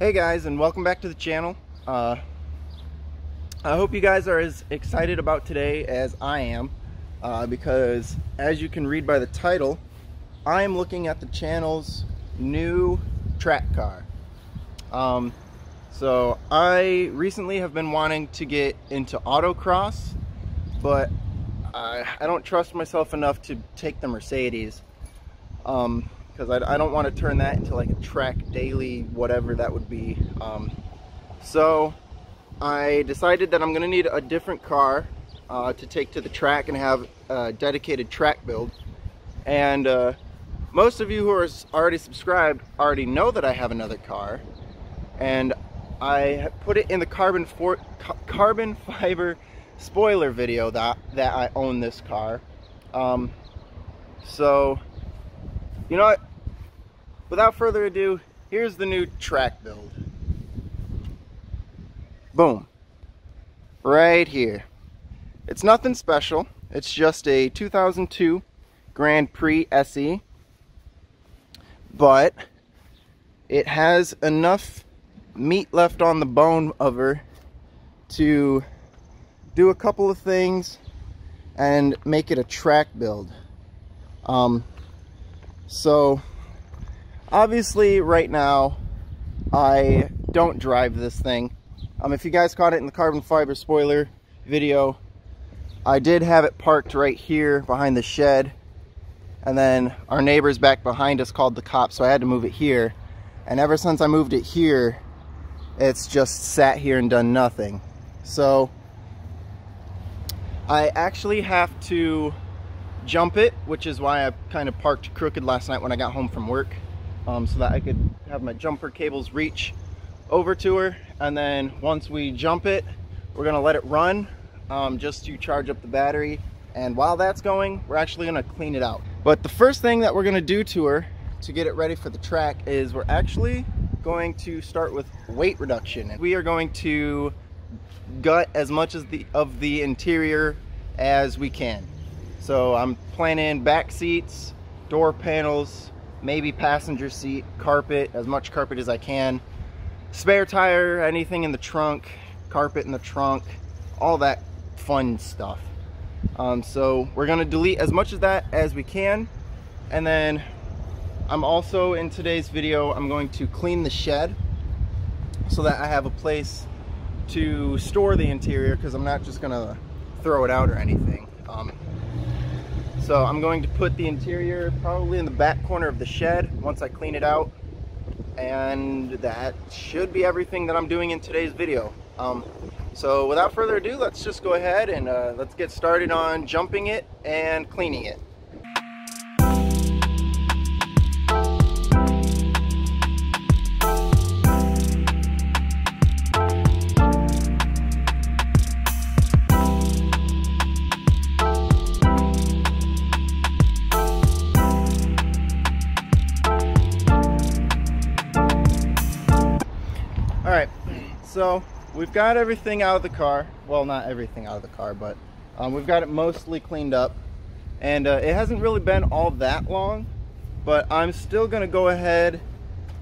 Hey guys, and welcome back to the channel. Uh, I hope you guys are as excited about today as I am, uh, because as you can read by the title, I am looking at the channel's new track car. Um, so I recently have been wanting to get into autocross, but I, I don't trust myself enough to take the Mercedes. Um, because I, I, don't want to turn that into like a track daily whatever that would be um, so I decided that I'm gonna need a different car uh, to take to the track and have a dedicated track build and uh, most of you who are already subscribed already know that I have another car and I put it in the carbon for, carbon fiber spoiler video that that I own this car um, so you know what without further ado, here's the new track build. Boom. Right here. It's nothing special. It's just a 2002 Grand Prix SE. But it has enough meat left on the bone of her to do a couple of things and make it a track build. Um, so Obviously, right now, I don't drive this thing. Um, if you guys caught it in the carbon fiber spoiler video, I did have it parked right here behind the shed. And then our neighbors back behind us called the cops, so I had to move it here. And ever since I moved it here, it's just sat here and done nothing. So I actually have to jump it, which is why I kind of parked crooked last night when I got home from work um, so that I could have my jumper cables reach over to her. And then once we jump it, we're gonna let it run um, just to charge up the battery. And while that's going, we're actually gonna clean it out. But the first thing that we're gonna do to her to get it ready for the track is we're actually going to start with weight reduction. We are going to gut as much as the of the interior as we can. So I'm planning back seats, door panels, maybe passenger seat, carpet, as much carpet as I can. Spare tire, anything in the trunk, carpet in the trunk, all that fun stuff. Um, so we're gonna delete as much of that as we can. And then I'm also in today's video, I'm going to clean the shed so that I have a place to store the interior because I'm not just gonna throw it out or anything. Um, so I'm going to put the interior probably in the back corner of the shed once I clean it out. And that should be everything that I'm doing in today's video. Um, so without further ado, let's just go ahead and uh, let's get started on jumping it and cleaning it. So we've got everything out of the car. Well, not everything out of the car, but um, we've got it mostly cleaned up. And uh, it hasn't really been all that long, but I'm still gonna go ahead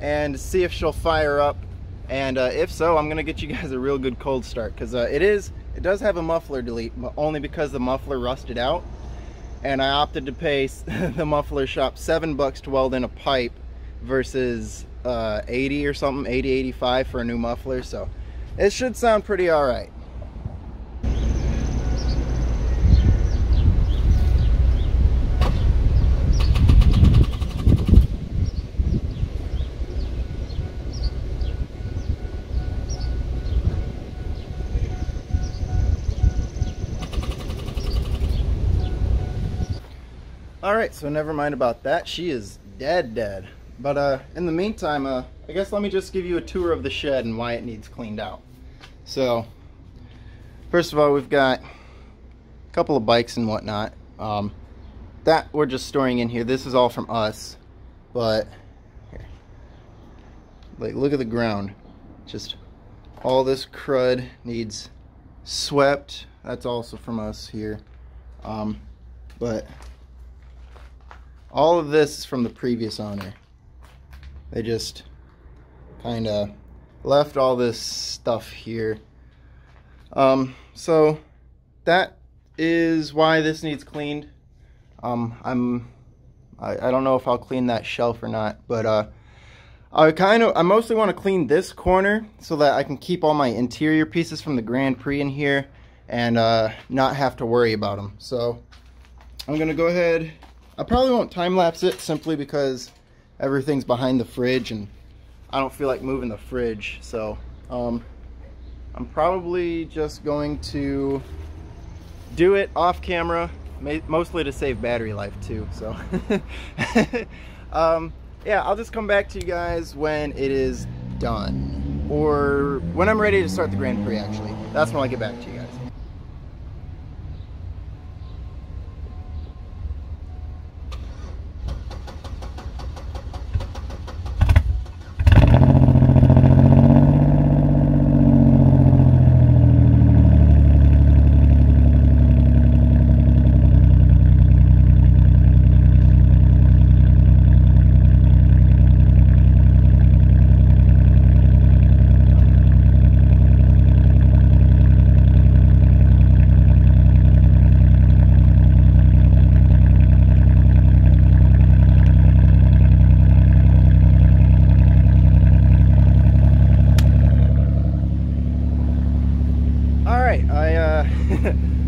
and see if she'll fire up. And uh, if so, I'm gonna get you guys a real good cold start because uh, it is, it does have a muffler delete, but only because the muffler rusted out. And I opted to pay the muffler shop seven bucks to weld in a pipe versus uh, 80 or something, 80, 85 for a new muffler. So it should sound pretty all right. All right, so never mind about that. She is dead, dead. But uh, in the meantime, uh, I guess let me just give you a tour of the shed and why it needs cleaned out. So, first of all, we've got a couple of bikes and whatnot. Um, that we're just storing in here. This is all from us, but here, like look at the ground. Just all this crud needs swept. That's also from us here. Um, but all of this is from the previous owner. They just kind of left all this stuff here. Um, so that is why this needs cleaned. Um, I'm, I, I don't know if I'll clean that shelf or not, but, uh, I kind of, I mostly want to clean this corner so that I can keep all my interior pieces from the Grand Prix in here and, uh, not have to worry about them. So I'm going to go ahead, I probably won't time lapse it simply because everything's behind the fridge and I don't feel like moving the fridge. So, um, I'm probably just going to do it off camera, mostly to save battery life too. So, um, yeah, I'll just come back to you guys when it is done or when I'm ready to start the Grand Prix actually. That's when I'll get back to you guys.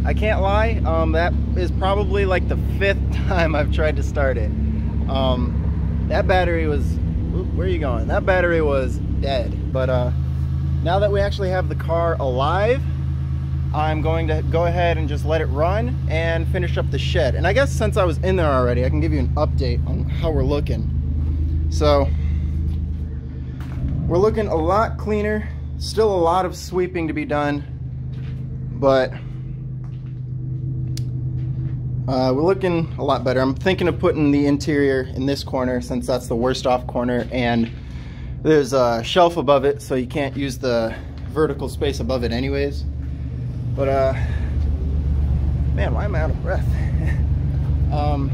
I can't lie, um, that is probably like the fifth time I've tried to start it. Um, that battery was, where are you going? That battery was dead. But uh, now that we actually have the car alive, I'm going to go ahead and just let it run and finish up the shed. And I guess since I was in there already, I can give you an update on how we're looking. So, we're looking a lot cleaner. Still a lot of sweeping to be done, but uh, we're looking a lot better. I'm thinking of putting the interior in this corner since that's the worst off corner and there's a shelf above it so you can't use the vertical space above it anyways. But uh, man, why am I out of breath? um,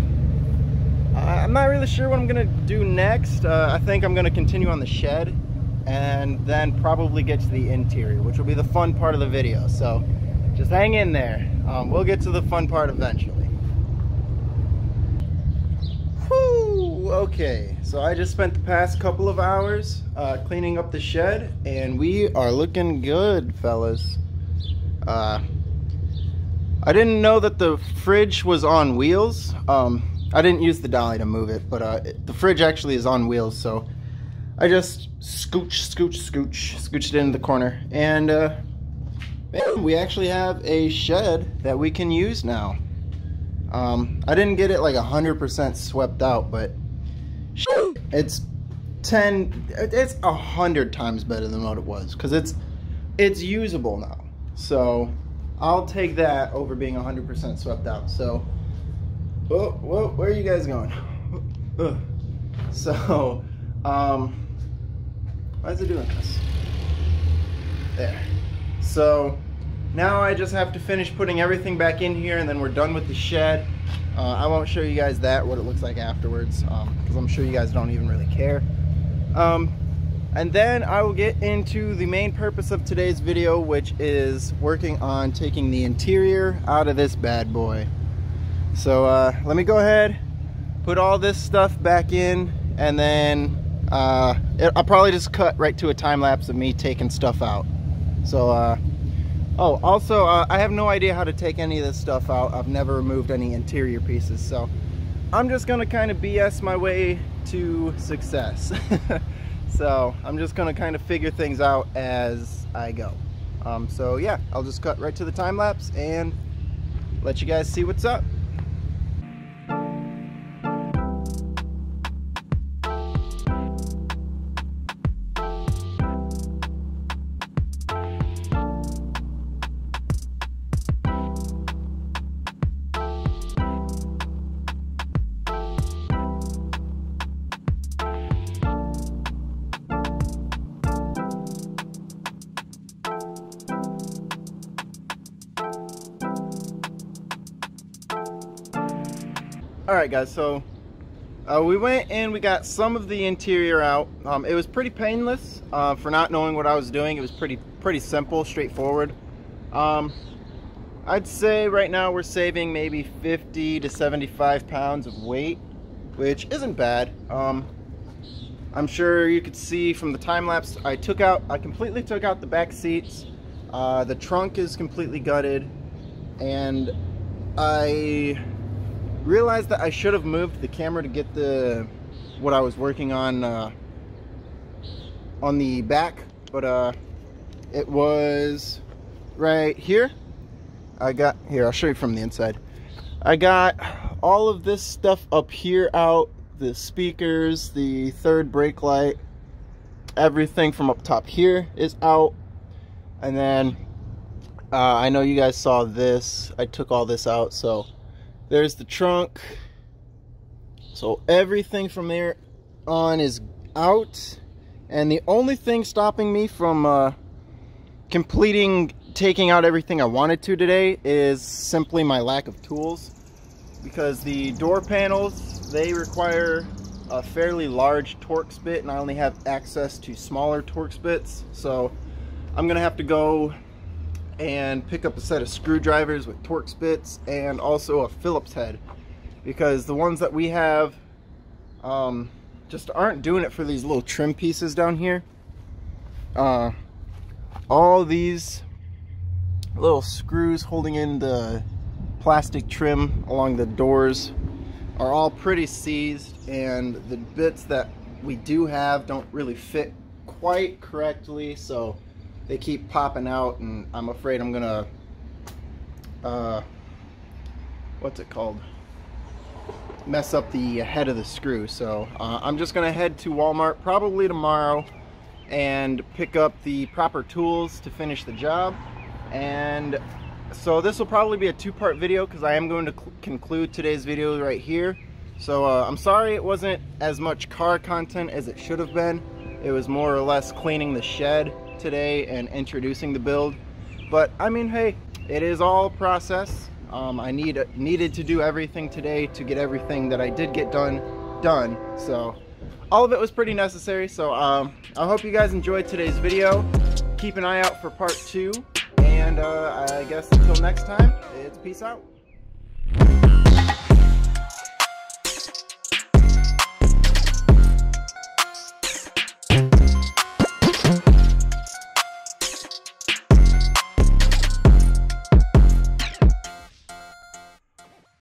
I'm not really sure what I'm gonna do next. Uh, I think I'm gonna continue on the shed and then probably get to the interior, which will be the fun part of the video. So just hang in there. Um, we'll get to the fun part eventually. Okay, so I just spent the past couple of hours uh, cleaning up the shed, and we are looking good, fellas. Uh, I didn't know that the fridge was on wheels. Um, I didn't use the dolly to move it, but uh, it, the fridge actually is on wheels, so I just scooch, scooch, scooch, scooched it into the corner, and uh, we actually have a shed that we can use now. Um, I didn't get it like 100% swept out, but it's 10, it's a hundred times better than what it was because it's, it's usable now. So I'll take that over being 100% swept out. So, oh, whoa, where are you guys going? So, um, why is it doing this? There. So now I just have to finish putting everything back in here and then we're done with the shed. Uh, I won't show you guys that, what it looks like afterwards, because um, I'm sure you guys don't even really care. Um, and then I will get into the main purpose of today's video, which is working on taking the interior out of this bad boy. So uh, let me go ahead, put all this stuff back in, and then uh, it, I'll probably just cut right to a time lapse of me taking stuff out. So uh, Oh, also, uh, I have no idea how to take any of this stuff out. I've never removed any interior pieces, so I'm just gonna kind of BS my way to success. so I'm just gonna kind of figure things out as I go. Um, so yeah, I'll just cut right to the time lapse and let you guys see what's up. All right guys so Uh, we went and we got some of the interior out. Um, it was pretty painless uh, for not knowing what I was doing. It was pretty pretty simple, straightforward. Um, I'd say right now we're saving maybe 50 to 75 pounds of weight, which isn't bad. Um, I'm sure you could see from the time lapse, I took out, I completely took out the back seats. Uh, the trunk is completely gutted, and I realized that I should have moved the camera to get the what I was working on uh, on the back, but uh, it was right here. I got here. I'll show you from the inside. I got all of this stuff up here out. The speakers, the third brake light, everything from up top here is out. And then uh, I know you guys saw this. I took all this out, so there's the trunk. So everything from there on is out. And the only thing stopping me from uh, completing taking out everything I wanted to today is simply my lack of tools. Because the door panels, they require a fairly large Torx bit and I only have access to smaller Torx bits. So I'm gonna have to go and pick up a set of screwdrivers with Torx bits and also a Phillips head because the ones that we have um, just aren't doing it for these little trim pieces down here. Uh, all these little screws holding in the plastic trim along the doors are all pretty seized and the bits that we do have don't really fit quite correctly so they keep popping out and I'm afraid I'm gonna uh, what's it called? Mess up the head of the screw. So uh, I'm just gonna head to Walmart probably tomorrow and pick up the proper tools to finish the job. And so this will probably be a two-part video because I am going to conclude today's video right here. So uh, I'm sorry it wasn't as much car content as it should have been. It was more or less cleaning the shed today and introducing the build. But I mean, hey, it is all a process. Um, I need needed to do everything today to get everything that I did get done, done. So all of it was pretty necessary. So um, I hope you guys enjoyed today's video. Keep an eye out for part two. And uh, I guess until next time, it's peace out.